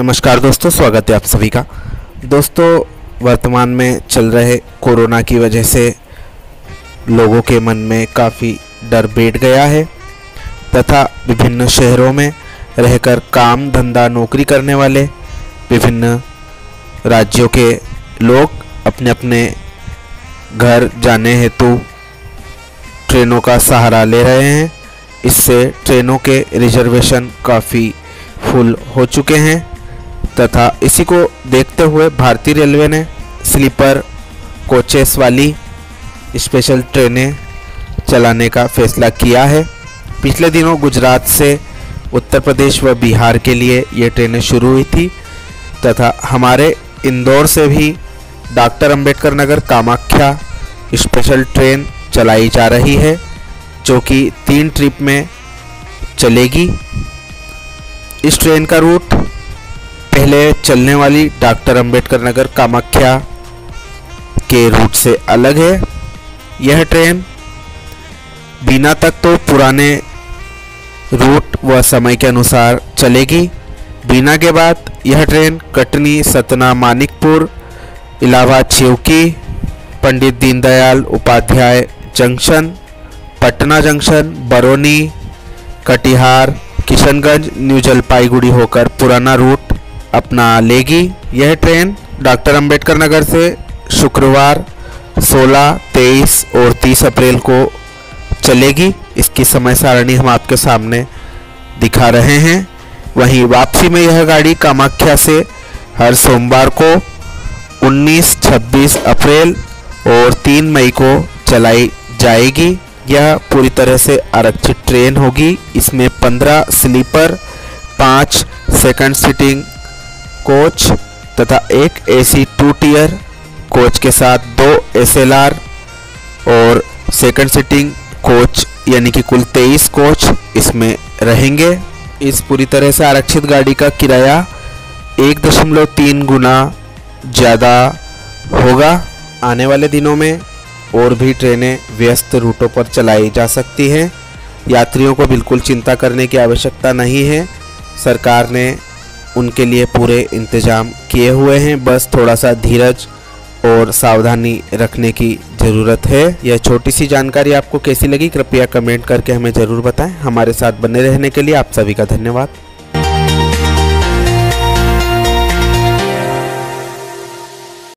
नमस्कार दोस्तों, स्वागत है आप सभी का। दोस्तों, वर्तमान में चल रहे कोरोना की वजह से लोगों के मन में काफ़ी डर बैठ गया है तथा विभिन्न शहरों में रहकर काम धंधा नौकरी करने वाले विभिन्न राज्यों के लोग अपने अपने घर जाने हेतु ट्रेनों का सहारा ले रहे हैं। इससे ट्रेनों के रिजर्वेशन काफ़ी फुल हो चुके हैं। तथा इसी को देखते हुए भारतीय रेलवे ने स्लीपर, कोचेस वाली स्पेशल ट्रेनें चलाने का फैसला किया है। पिछले दिनों गुजरात से उत्तर प्रदेश व बिहार के लिए ये ट्रेनें शुरू हुई थी तथा हमारे इंदौर से भी doctor Ambedkar Nagar Kamakhya special train चलाई जा रही है, जो कि तीन ट्रिप में चलेगी। इस ट्रेन का रूट पहले चलने वाली डॉक्टर अंबेडकर नगर कामाख्या के रूट से अलग है यह ट्रेन। बिना तक तो पुराने रूट व समय के अनुसार चलेगी। बीना के बाद यह train Katni, Satna, Manikpur, Allahabad Chheoki Pandit Deendayal Upadhyay junction, Patna junction, Barauni, Katihar, Kishanganj, new Jalpaiguri होकर पुराना रूट अपना लेगी यह ट्रेन डॉक्टर अंबेडकर नगर से शुक्रवार 16, 23 और 30 अप्रैल को चलेगी। इसकी समय सारणी हम आपके सामने दिखा रहे हैं। वहीं वापसी में यह गाड़ी कामाख्या से हर सोमवार को 19, 26 अप्रैल और 3 मई को चलाई जाएगी। यह पूरी तरह से आरक्षित ट्रेन होगी। इसमें 15 स्लीपर पाँच सेकंड सीटिंग कोच तथा एक एसी टू टीयर कोच के साथ दो एसएलआर और सेकंड सीटिंग कोच, यानी कि कुल 23 कोच इसमें रहेंगे। इस पूरी तरह से आरक्षित गाड़ी का किराया एक दशमलव तीन गुना ज़्यादा होगा। आने वाले दिनों में और भी ट्रेनें व्यस्त रूटों पर चलाई जा सकती हैं। यात्रियों को बिल्कुल चिंता करने की आवश्यकता नहीं है। सरकार ने उनके लिए पूरे इंतज़ाम किए हुए हैं। बस थोड़ा सा धीरज और सावधानी रखने की ज़रूरत है। यह छोटी सी जानकारी आपको कैसी लगी, कृपया कमेंट करके हमें ज़रूर बताएँ। हमारे साथ बने रहने के लिए आप सभी का धन्यवाद।